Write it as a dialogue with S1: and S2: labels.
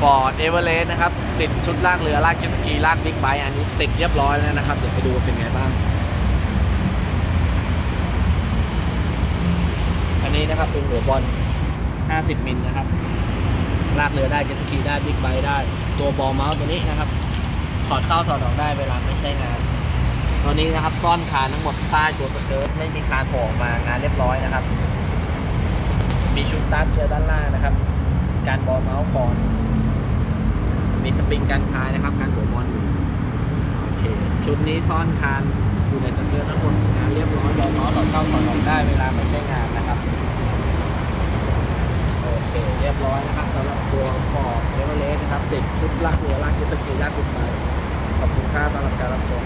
S1: ฟอร์ดเอเวอเรสต์นะครับ ติดชุดลากเรือลากเจ็ตสกีลากบิ๊กไบค์อันนี้ติดเรียบร้อยแล้วนะครับ เดี๋ยวไปดูว่าเป็นไงบ้าง อันนี้นะครับเป็นหัวบอล 50 มิลนะครับ ลากเรือได้เจ็ตสกีได้บิ๊กไบค์ได้ ตัว ball mount ตัวนี้นะครับ ถอดเข้าถอดออกได้เวลาไม่ใช้งานตัวนี้นะครับซ่อนคานทั้งหมดใต้ตัว skirt ไม่มีคานโผล่ออกมางานเรียบร้อยนะครับ มีชุดตัดเชือด้านล่างนะครับ การบอลเมาส์คอน สปริงการคายนะครับการหัวบอลอยู่โอเคชุดนี้ซ่อนคานอยู่ในสเกิร์ตทั้งหมดงานเรียบร้อยยอล้อต่อเข้าถอออกได้เวลาไม่ใช้งานนะครับโอเคเรียบร้อยนะครับสำหรับตัวฟอร์ดเอเวอเรสต์นะครับติดชุดลากเรือลากเจ็ตสกีลากกุญแจขอบคุณค่าสำหรับการรับชม